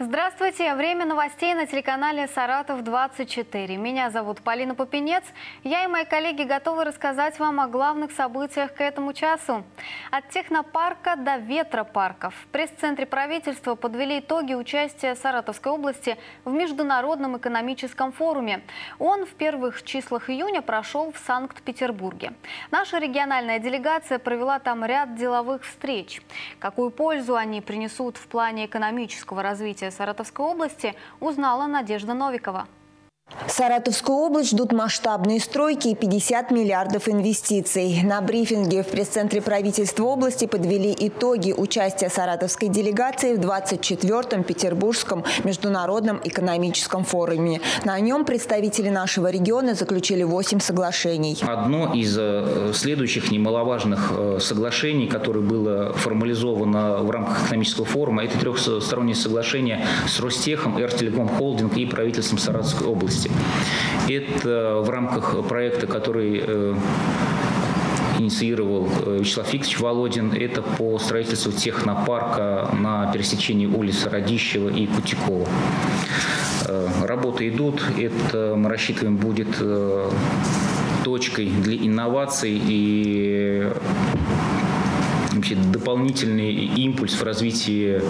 Здравствуйте! Время новостей на телеканале «Саратов-24». Меня зовут Полина Попенец. Я и мои коллеги готовы рассказать вам о главных событиях к этому часу. От технопарка до ветропарков. В пресс-центре правительства подвели итоги участия Саратовской области в Международном экономическом форуме. Он в первых числах июня прошел в Санкт-Петербурге. Наша региональная делегация провела там ряд деловых встреч. Какую пользу они принесут в плане экономического развития Саратовской области узнала Надежда Новикова. Саратовскую область ждут масштабные стройки и 50 миллиардов инвестиций. На брифинге в пресс-центре правительства области подвели итоги участия саратовской делегации в 24-м Петербургском международном экономическом форуме. На нем представители нашего региона заключили 8 соглашений. Одно из э, следующих немаловажных э, соглашений, которое было формализовано в рамках экономического форума, это трехстороннее соглашение с Ростехом, Эртелеком Холдинг и правительством Саратовской области. Это в рамках проекта, который э, инициировал э, Вячеслав Викторович Володин. Это по строительству технопарка на пересечении улиц Радищева и Кутикова. Э, работы идут. Это, мы рассчитываем, будет точкой для инноваций и вообще дополнительный импульс в развитии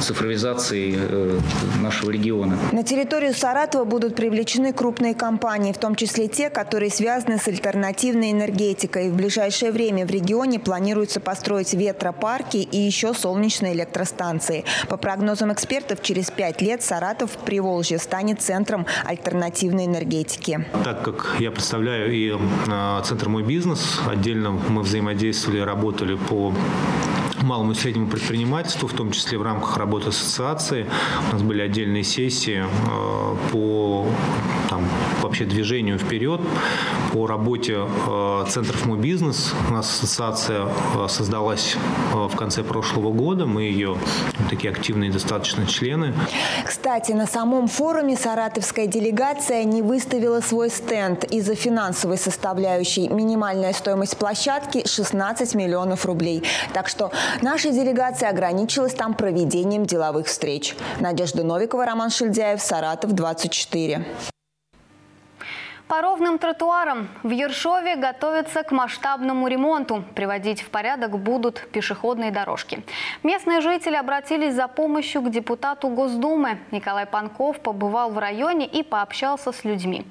цифровизации э, нашего региона. На территорию Саратова будут привлечены крупные компании, в том числе те, которые связаны с альтернативной энергетикой. В ближайшее время в регионе планируется построить ветропарки и еще солнечные электростанции. По прогнозам экспертов, через пять лет Саратов в Приволжье станет центром альтернативной энергетики. Так как я представляю и э, Центр «Мой бизнес», отдельно мы взаимодействовали, работали по малому и среднему предпринимательству, в том числе в рамках работы ассоциации. У нас были отдельные сессии э, по там, вообще движению вперед, по работе э, центров «Мой бизнес». У нас ассоциация э, создалась в конце прошлого года. Мы ее такие активные достаточно члены. Кстати, на самом форуме саратовская делегация не выставила свой стенд из-за финансовой составляющей. Минимальная стоимость площадки – 16 миллионов рублей. Так что Наша делегация ограничилась там проведением деловых встреч. Надежда Новикова, Роман Шильдяев, Саратов, 24. По ровным тротуарам в Ершове готовятся к масштабному ремонту. Приводить в порядок будут пешеходные дорожки. Местные жители обратились за помощью к депутату Госдумы. Николай Панков побывал в районе и пообщался с людьми.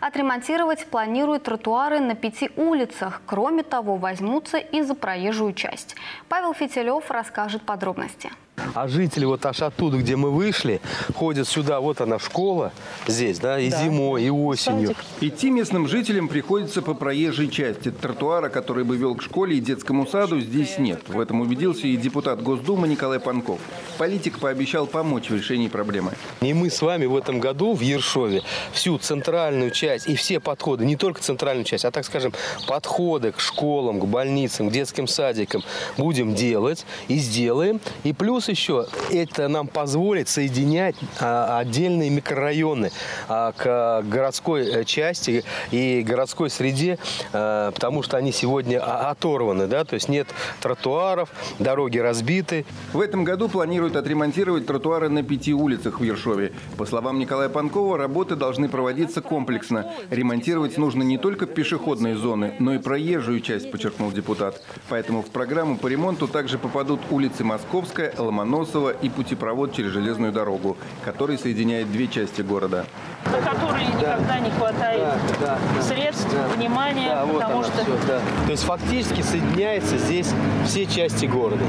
Отремонтировать планируют тротуары на пяти улицах. Кроме того, возьмутся и за проезжую часть. Павел Фитилев расскажет подробности. А жители вот аж оттуда, где мы вышли, ходят сюда, вот она школа здесь, да, и да. зимой, и осенью. Садик. Идти местным жителям приходится по проезжей части. Тротуара, который бы вел к школе и детскому саду, здесь нет. В этом убедился и депутат Госдумы Николай Панков. Политик пообещал помочь в решении проблемы. И мы с вами в этом году в Ершове всю центральную часть и все подходы, не только центральную часть, а, так скажем, подходы к школам, к больницам, к детским садикам будем делать и сделаем. И плюс еще это нам позволит соединять а, отдельные микрорайоны а, к городской э, части и городской среде, а, потому что они сегодня оторваны, да, то есть нет тротуаров, дороги разбиты. В этом году планируют отремонтировать тротуары на пяти улицах в Ершове. По словам Николая Панкова, работы должны проводиться комплексно. Ремонтировать нужно не только пешеходные зоны, но и проезжую часть, подчеркнул депутат. Поэтому в программу по ремонту также попадут улицы Московская, Ломоносовская, Ломоносова и путепровод через железную дорогу, который соединяет две части города. На которые никогда не хватает да, да, средств, да, внимания, да, вот потому что... Все, да. То есть фактически соединяются здесь все части города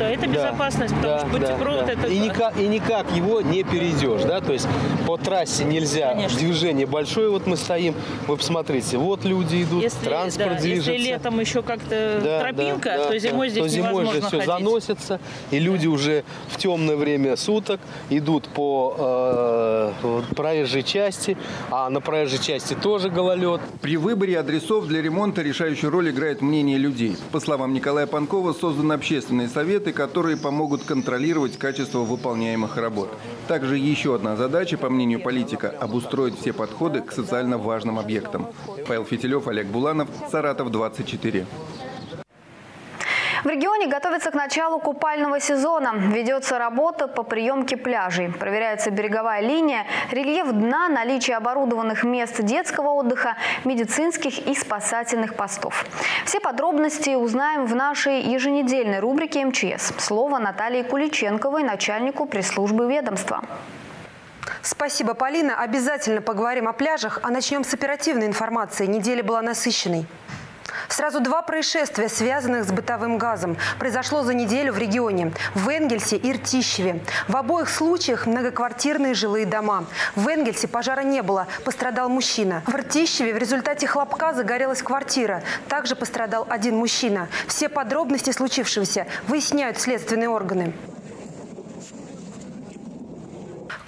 да, это безопасность, потому да, что путепровод да, это... И никак, и никак его не перейдешь, да, то есть по трассе нельзя, Конечно. движение большое, вот мы стоим, вы посмотрите, вот люди идут, если, транспорт да, движется. Если летом еще как-то да, тропинка, да, то зимой да, здесь то зимой же все заносится, и люди да. уже в темное время суток идут по э, проезжей части, а на проезжей части тоже гололед. При выборе адресов для ремонта решающую роль играет мнение людей. По словам Николая Панкова, созданы общественные советы, инструменты, которые помогут контролировать качество выполняемых работ. Также еще одна задача, по мнению политика, обустроить все подходы к социально важным объектам. Павел Фитилев, Олег Буланов, Саратов, 24. В регионе готовится к началу купального сезона. Ведется работа по приемке пляжей. Проверяется береговая линия, рельеф дна, наличие оборудованных мест детского отдыха, медицинских и спасательных постов. Все подробности узнаем в нашей еженедельной рубрике МЧС. Слово Натальи Куличенковой, начальнику пресс-службы ведомства. Спасибо, Полина. Обязательно поговорим о пляжах, а начнем с оперативной информации. Неделя была насыщенной. Сразу два происшествия, связанных с бытовым газом, произошло за неделю в регионе – в Энгельсе и Ртищеве. В обоих случаях многоквартирные жилые дома. В Энгельсе пожара не было, пострадал мужчина. В Ртищеве в результате хлопка загорелась квартира. Также пострадал один мужчина. Все подробности случившегося выясняют следственные органы.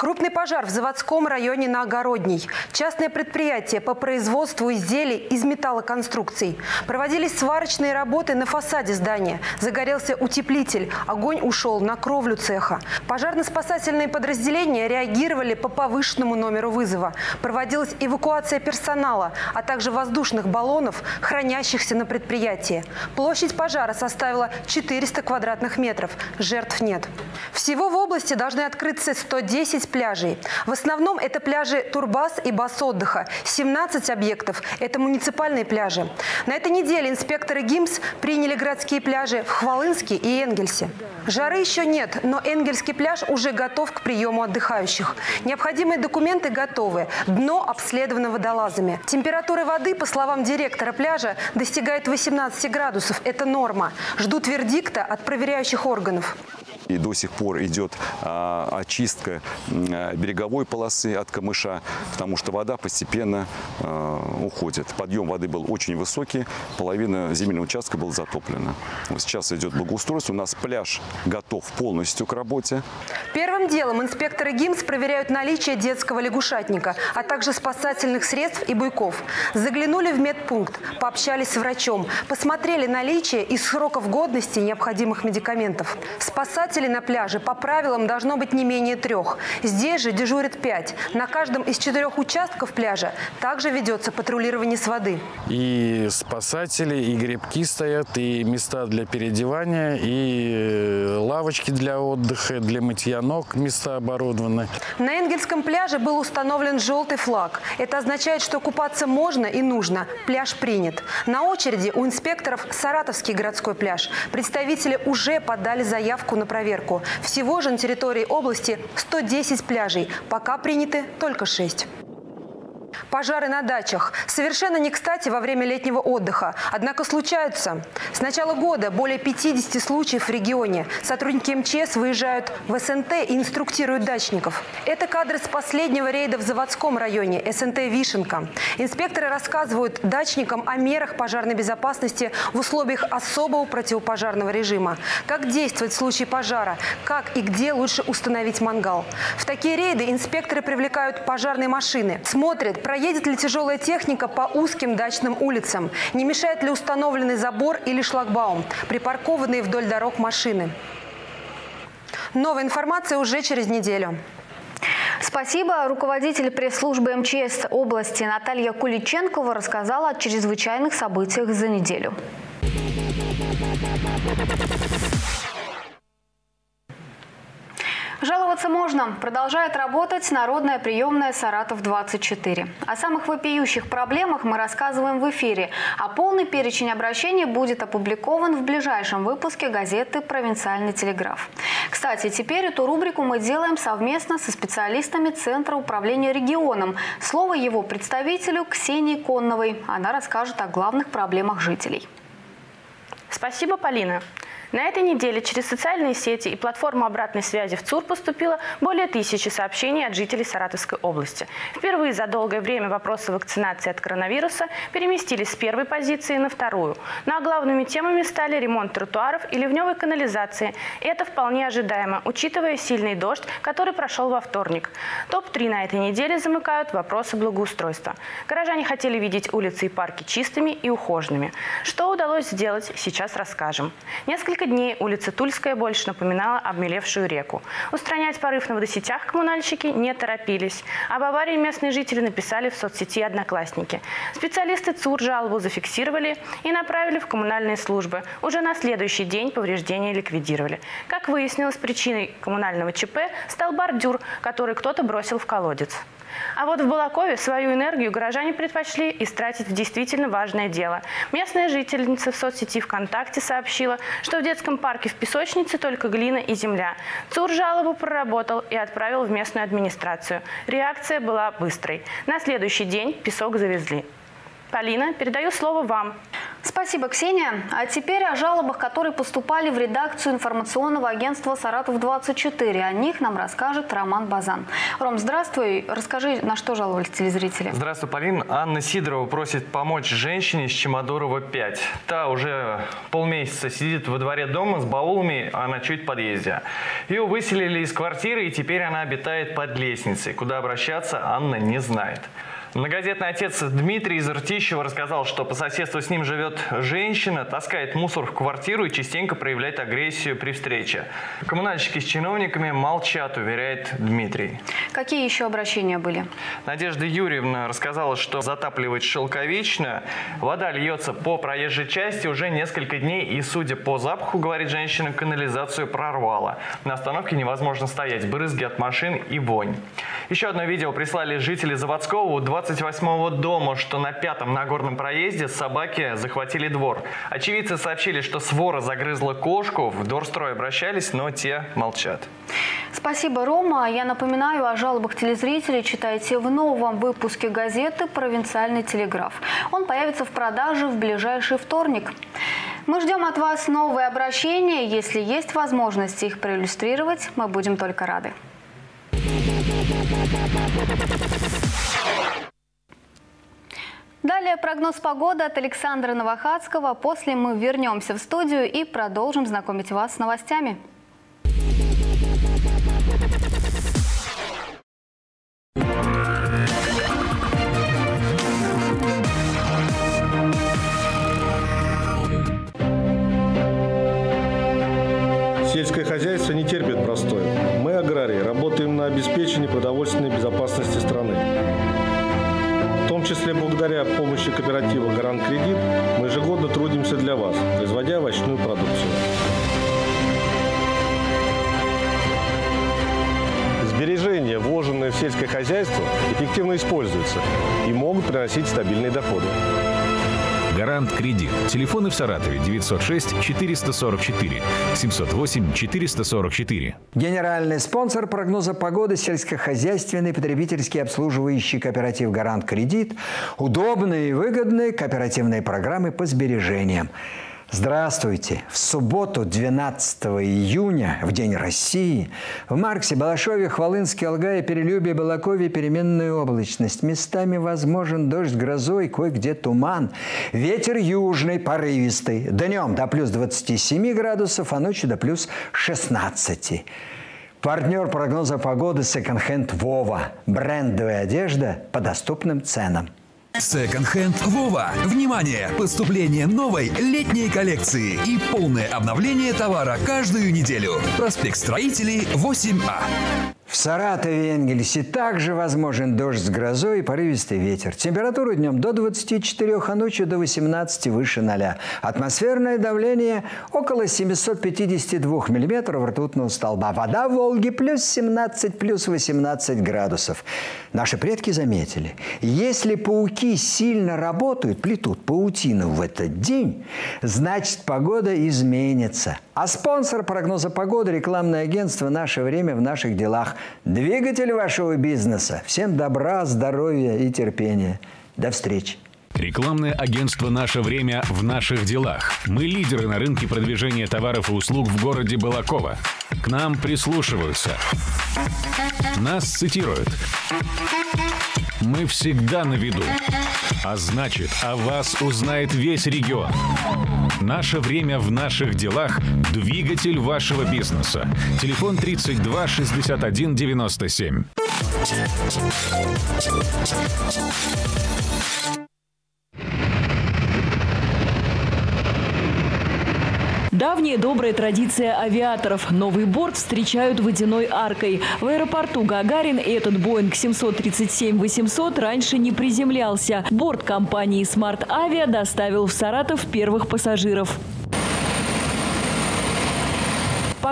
Крупный пожар в заводском районе на Огородней. Частное предприятие по производству изделий из металлоконструкций. Проводились сварочные работы на фасаде здания. Загорелся утеплитель. Огонь ушел на кровлю цеха. Пожарно-спасательные подразделения реагировали по повышенному номеру вызова. Проводилась эвакуация персонала, а также воздушных баллонов, хранящихся на предприятии. Площадь пожара составила 400 квадратных метров. Жертв нет. Всего в области должны открыться 110 пляжей. В основном это пляжи Турбас и Бас отдыха. 17 объектов – это муниципальные пляжи. На этой неделе инспекторы ГИМС приняли городские пляжи в Хвалынске и Энгельсе. Жары еще нет, но Энгельский пляж уже готов к приему отдыхающих. Необходимые документы готовы. Дно обследовано водолазами. Температура воды, по словам директора пляжа, достигает 18 градусов. Это норма. Ждут вердикта от проверяющих органов. И до сих пор идет а, очистка а, береговой полосы от камыша, потому что вода постепенно а, уходит. Подъем воды был очень высокий, половина земельного участка была затоплена. Сейчас идет благоустройство, у нас пляж готов полностью к работе. Первым делом инспекторы ГИМС проверяют наличие детского лягушатника, а также спасательных средств и буйков. Заглянули в медпункт, пообщались с врачом, посмотрели наличие и сроков годности необходимых медикаментов. Спасатели Спасателей на пляже по правилам должно быть не менее трех. Здесь же дежурят пять. На каждом из четырех участков пляжа также ведется патрулирование с воды. И спасатели, и гребки стоят, и места для переодевания, и э, лавочки для отдыха, для мытья ног места оборудованы. На Энгельском пляже был установлен желтый флаг. Это означает, что купаться можно и нужно. Пляж принят. На очереди у инспекторов Саратовский городской пляж. Представители уже подали заявку на проверку проверку. Всего же на территории области 110 пляжей. Пока приняты только 6. Пожары на дачах. Совершенно не кстати во время летнего отдыха. Однако случаются. С начала года более 50 случаев в регионе. Сотрудники МЧС выезжают в СНТ и инструктируют дачников. Это кадры с последнего рейда в заводском районе СНТ «Вишенка». Инспекторы рассказывают дачникам о мерах пожарной безопасности в условиях особого противопожарного режима. Как действовать в случае пожара, как и где лучше установить мангал. В такие рейды инспекторы привлекают пожарные машины, смотрят, проедет ли тяжелая техника по узким дачным улицам, не мешает ли установленный забор или шлагбаум, припаркованные вдоль дорог машины. Новая информация уже через неделю. Спасибо. Руководитель пресс-службы МЧС области Наталья Куличенкова рассказала о чрезвычайных событиях за неделю. Жаловаться можно. Продолжает работать народная приемная «Саратов-24». О самых вопиющих проблемах мы рассказываем в эфире, а полный перечень обращений будет опубликован в ближайшем выпуске газеты «Провинциальный телеграф». Кстати, теперь эту рубрику мы делаем совместно со специалистами Центра управления регионом. Слово его представителю Ксении Конновой. Она расскажет о главных проблемах жителей. Спасибо, Полина. На этой неделе через социальные сети и платформу обратной связи в ЦУР поступило более тысячи сообщений от жителей Саратовской области. Впервые за долгое время вопросы вакцинации от коронавируса переместились с первой позиции на вторую. Ну а главными темами стали ремонт тротуаров и ливневой канализации. Это вполне ожидаемо, учитывая сильный дождь, который прошел во вторник. Топ-3 на этой неделе замыкают вопросы благоустройства. Горожане хотели видеть улицы и парки чистыми и ухоженными. Что удалось сделать, сейчас расскажем. Несколько Несколько дней улица Тульская больше напоминала обмелевшую реку. Устранять порыв на водосетях коммунальщики не торопились. Об аварии местные жители написали в соцсети «Одноклассники». Специалисты ЦУР жалобу зафиксировали и направили в коммунальные службы. Уже на следующий день повреждения ликвидировали. Как выяснилось, причиной коммунального ЧП стал бордюр, который кто-то бросил в колодец. А вот в Балакове свою энергию горожане предпочли истратить в действительно важное дело. Местная жительница в соцсети ВКонтакте сообщила, что в детском парке в песочнице только глина и земля. ЦУР жалобу проработал и отправил в местную администрацию. Реакция была быстрой. На следующий день песок завезли. Полина, передаю слово вам. Спасибо, Ксения. А теперь о жалобах, которые поступали в редакцию информационного агентства «Саратов-24». О них нам расскажет Роман Базан. Ром, здравствуй. Расскажи, на что жаловались телезрители. Здравствуй, Полин. Анна Сидорова просит помочь женщине с Чемодорова 5. Та уже полмесяца сидит во дворе дома с баулами, а ночует в подъезде. Ее выселили из квартиры, и теперь она обитает под лестницей. Куда обращаться, Анна не знает. Многодетный отец Дмитрий из Ртищева рассказал, что по соседству с ним живет женщина, таскает мусор в квартиру и частенько проявляет агрессию при встрече. Коммунальщики с чиновниками молчат, уверяет Дмитрий. Какие еще обращения были? Надежда Юрьевна рассказала, что затапливать шелковично. Вода льется по проезжей части уже несколько дней и, судя по запаху, говорит женщина, канализацию прорвала. На остановке невозможно стоять, брызги от машин и вонь. Еще одно видео прислали жители Заводского у 28-го дома, что на пятом Нагорном проезде собаки захватили двор. Очевидцы сообщили, что свора загрызла кошку. В Дорстрой обращались, но те молчат. Спасибо, Рома. Я напоминаю о жалобах телезрителей. Читайте в новом выпуске газеты «Провинциальный телеграф». Он появится в продаже в ближайший вторник. Мы ждем от вас новые обращения. Если есть возможность их проиллюстрировать, мы будем только рады. Далее прогноз погоды от Александра Новохадского. После мы вернемся в студию и продолжим знакомить вас с новостями. Вложенные в сельское хозяйство, эффективно используются и могут приносить стабильные доходы. Гарант Кредит. Телефоны в Саратове 906 444 708 444. Генеральный спонсор прогноза погоды сельскохозяйственный потребительский обслуживающий кооператив Гарант Кредит. Удобные и выгодные кооперативные программы по сбережениям. Здравствуйте! В субботу, 12 июня, в День России, в Марксе, Балашове, Хвалынске, Алгае, Перелюбе, Балакове переменная облачность. Местами возможен дождь, грозой, кое-где туман. Ветер южный, порывистый. Днем до плюс 27 градусов, а ночью до плюс 16. Партнер прогноза погоды секонд-хенд «Вова». Брендовая одежда по доступным ценам. Секонд-хенд Вова. Внимание! Поступление новой летней коллекции и полное обновление товара каждую неделю. Проспект Строителей 8А. В Саратове и Энгельсе также возможен дождь с грозой и порывистый ветер. Температура днем до 24, а ночью до 18 выше 0. Атмосферное давление около 752 миллиметров ртутного столба. Вода в Волге плюс 17, плюс 18 градусов. Наши предки заметили, если пауки сильно работают, плетут паутину в этот день, значит погода изменится. А спонсор прогноза погоды – рекламное агентство «Наше время в наших делах». Двигатель вашего бизнеса. Всем добра, здоровья и терпения. До встречи. Рекламное агентство «Наше время» в наших делах. Мы лидеры на рынке продвижения товаров и услуг в городе Балакова. К нам прислушиваются. Нас цитируют. Мы всегда на виду. А значит, о вас узнает весь регион. Наше время в наших делах – двигатель вашего бизнеса. Телефон 32 61 97. Давняя добрая традиция авиаторов. Новый борт встречают водяной аркой. В аэропорту Гагарин этот Боинг 737-800 раньше не приземлялся. Борт компании Smart Avia доставил в Саратов первых пассажиров.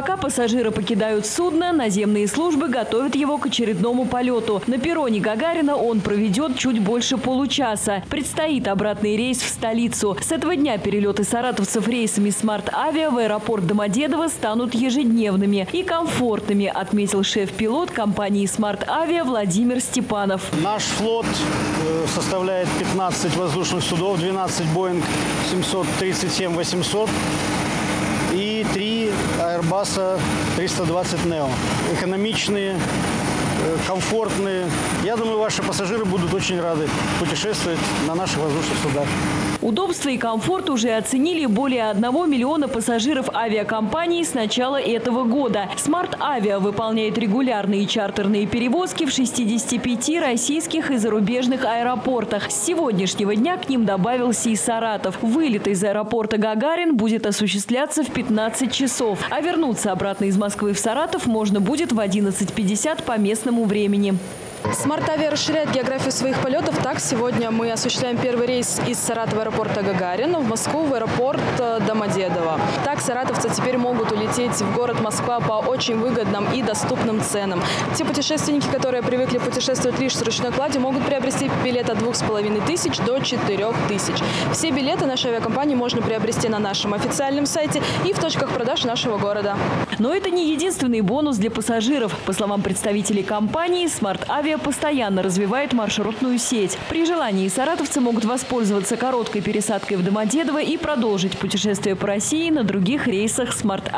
Пока пассажиры покидают судно, наземные службы готовят его к очередному полету. На перроне Гагарина он проведет чуть больше получаса. Предстоит обратный рейс в столицу. С этого дня перелеты саратовцев рейсами «Smartavia» в аэропорт Домодедово станут ежедневными и комфортными, отметил шеф-пилот компании «Smartavia» Владимир Степанов. Наш флот э, составляет 15 воздушных судов, 12 «Боинг» 737-800 и 3 Airbus 320 Neo. Экономичные, комфортные. Я думаю, ваши пассажиры будут очень рады путешествовать на наших воздушных судах. Удобство и комфорт уже оценили более 1 миллиона пассажиров авиакомпании с начала этого года. Smart Avia выполняет регулярные чартерные перевозки в 65 российских и зарубежных аэропортах. С сегодняшнего дня к ним добавился и Саратов. Вылет из аэропорта Гагарин будет осуществляться в 15 часов. А вернуться обратно из Москвы в Саратов можно будет в 11.50 по местному времени. Smartavia расширяет географию своих полетов. Так, сегодня мы осуществляем первый рейс из Саратова аэропорта Гагарина в Москву в аэропорт э, Домодедово. Так, саратовцы теперь могут улететь в город Москва по очень выгодным и доступным ценам. Те путешественники, которые привыкли путешествовать лишь с ручной кладью, могут приобрести билет от двух с половиной тысяч до четырех тысяч. Все билеты нашей авиакомпании можно приобрести на нашем официальном сайте и в точках продаж нашего города. Но это не единственный бонус для пассажиров. По словам представителей компании, Smart Avia Авиа постоянно развивает маршрутную сеть. При желании саратовцы могут воспользоваться короткой пересадкой в Домодедово и продолжить путешествие по России на других рейсах Смарт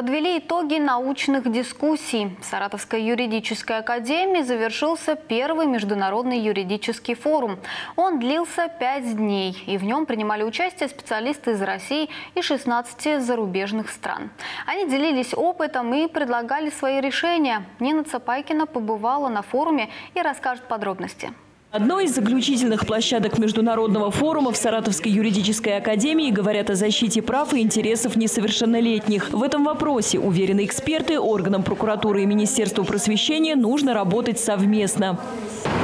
Подвели итоги научных дискуссий. В Саратовской юридической академии завершился первый международный юридический форум. Он длился пять дней, и в нем принимали участие специалисты из России и 16 зарубежных стран. Они делились опытом и предлагали свои решения. Нина Цапайкина побывала на форуме и расскажет подробности. Одной из заключительных площадок международного форума в Саратовской юридической академии говорят о защите прав и интересов несовершеннолетних. В этом вопросе, уверены эксперты, органам прокуратуры и Министерству просвещения нужно работать совместно.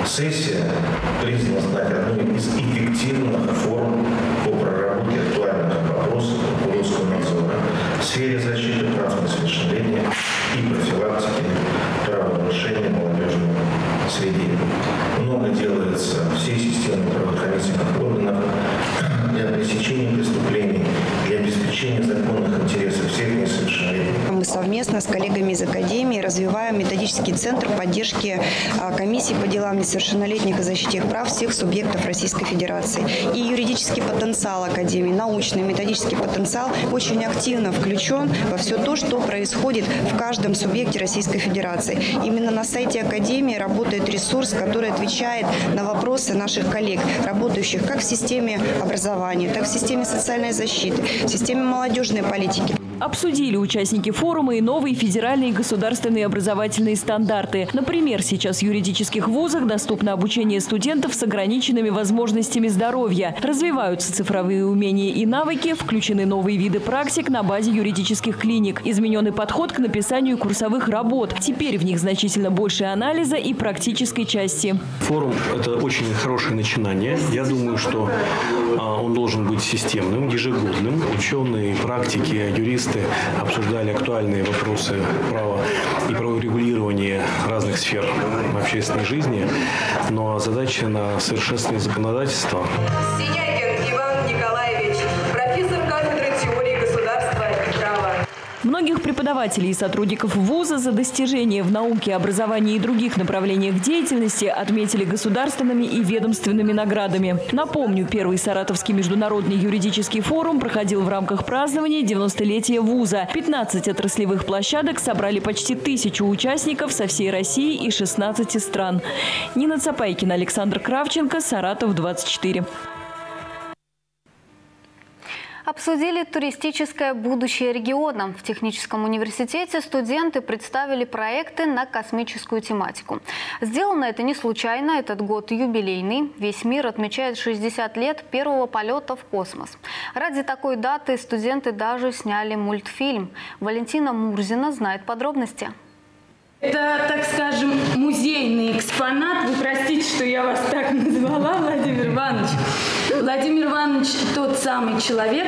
Сессия признана стать одной из эффективных форм по проработке актуальных вопросов прокурорского надзора в сфере защиты прав несовершеннолетних методический центр поддержки а, комиссии по делам несовершеннолетних и защите их прав всех субъектов Российской Федерации. И юридический потенциал Академии, научный, методический потенциал очень активно включен во все то, что происходит в каждом субъекте Российской Федерации. Именно на сайте Академии работает ресурс, который отвечает на вопросы наших коллег, работающих как в системе образования, так и в системе социальной защиты, в системе молодежной политики. Обсудили участники форума и новые федеральные государственные образовательные стандарты. Например, сейчас в юридических вузах доступно обучение студентов с ограниченными возможностями здоровья. Развиваются цифровые умения и навыки, включены новые виды практик на базе юридических клиник. Измененный подход к написанию курсовых работ. Теперь в них значительно больше анализа и практической части. Форум – это очень хорошее начинание. Я думаю, что а, он должен быть системным, ежегодным. Ученые, практики, юристы обсуждали актуальные вопросы права и праворегулирования разных сфер общественной жизни. Но задача на совершенствование законодательства. Многих преподавателей и сотрудников вуза за достижения в науке, образовании и других направлениях деятельности отметили государственными и ведомственными наградами. Напомню, первый Саратовский международный юридический форум проходил в рамках празднования 90-летия вуза. 15 отраслевых площадок собрали почти тысячу участников со всей России и 16 стран. Нина Цапайкина, Александр Кравченко, Саратов, 24. Обсудили туристическое будущее региона. В техническом университете студенты представили проекты на космическую тематику. Сделано это не случайно, этот год юбилейный. Весь мир отмечает 60 лет первого полета в космос. Ради такой даты студенты даже сняли мультфильм. Валентина Мурзина знает подробности. Это, так скажем, музейный экспонат. Вы простите, что я вас так назвала, Владимир Иванович. Владимир Иванович тот самый человек,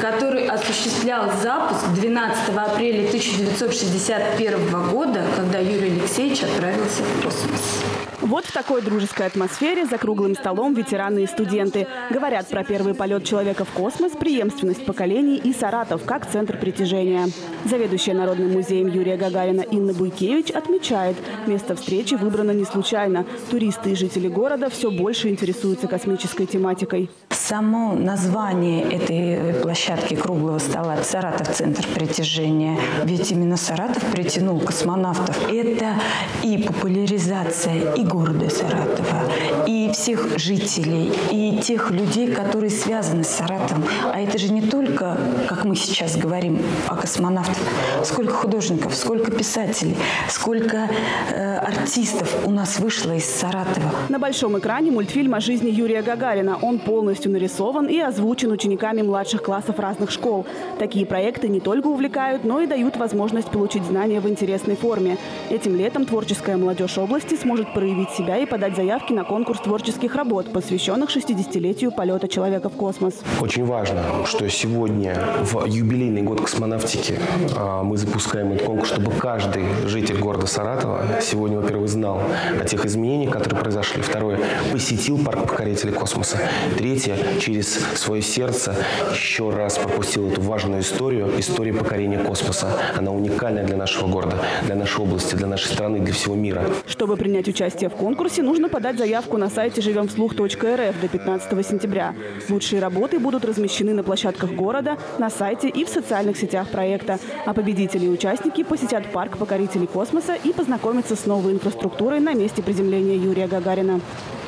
который осуществлял запуск 12 апреля 1961 года, когда Юрий Алексеевич отправился в космос. Вот в такой дружеской атмосфере за круглым столом ветераны и студенты. Говорят про первый полет человека в космос, преемственность поколений и Саратов как центр притяжения. Заведующая Народным музеем Юрия Гагарина Инна Буйкевич отмечает, место встречи выбрано не случайно. Туристы и жители города все больше интересуются космической тематикой. Само название этой площадки круглого стола – Саратов – центр притяжения. Ведь именно Саратов притянул космонавтов. Это и популяризация и города Саратова, и всех жителей, и тех людей, которые связаны с Саратовом. А это же не только, как мы сейчас говорим, о космонавтах. Сколько художников, сколько писателей, сколько э, артистов у нас вышло из Саратова. На большом экране мультфильм о жизни Юрия Гагарина. Он полностью нарисован и озвучен учениками младших классов разных школ. Такие проекты не только увлекают, но и дают возможность получить знания в интересной форме. Этим летом творческая молодежь области сможет проявить себя и подать заявки на конкурс творческих работ, посвященных 60-летию полета человека в космос. Очень важно, что сегодня в юбилейный год космонавтики а, мы запускаем этот конкурс, чтобы каждый житель города Саратова сегодня, во-первых, знал о тех изменениях, которые произошли. Второе, посетил парк покорителей космоса. Третье, через свое сердце еще раз пропустил эту важную историю, историю покорения космоса. Она уникальная для нашего города, для нашей области, для нашей страны, для всего мира. Чтобы принять участие в конкурсе, нужно подать заявку на сайте живемвслух.рф до 15 сентября. Лучшие работы будут размещены на площадках города, на сайте и в социальных сетях проекта. А победители и участники посетят парк покорителей космоса и познакомятся с новой инфраструктурой на месте приземления Юрия Гагарина.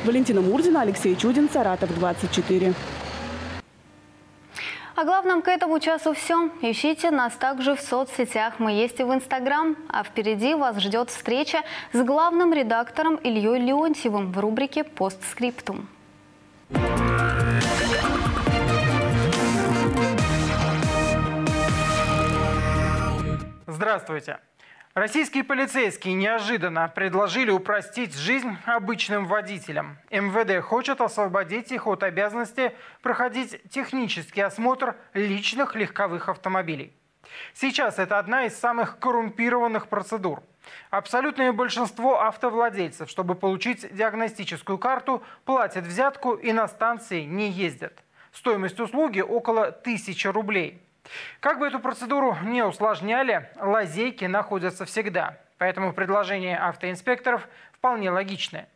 Валентина Мурзина, Алексей Чудин, Саратов, 24. О главном к этому часу все. Ищите нас также в соцсетях. Мы есть и в Инстаграм. А впереди вас ждет встреча с главным редактором Ильей Леонтьевым в рубрике «Постскриптум». Здравствуйте. Российские полицейские неожиданно предложили упростить жизнь обычным водителям. МВД хочет освободить их от обязанности проходить технический осмотр личных легковых автомобилей. Сейчас это одна из самых коррумпированных процедур. Абсолютное большинство автовладельцев, чтобы получить диагностическую карту, платят взятку и на станции не ездят. Стоимость услуги около 1000 рублей. Как бы эту процедуру не усложняли, лазейки находятся всегда. Поэтому предложение автоинспекторов вполне логичное.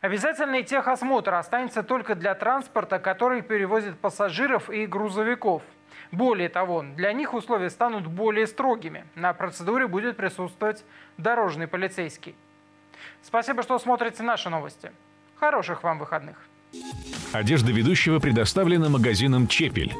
Обязательный техосмотр останется только для транспорта, который перевозит пассажиров и грузовиков. Более того, для них условия станут более строгими. На процедуре будет присутствовать дорожный полицейский. Спасибо, что смотрите наши новости. Хороших вам выходных. Одежда ведущего предоставлена магазином «Чепель».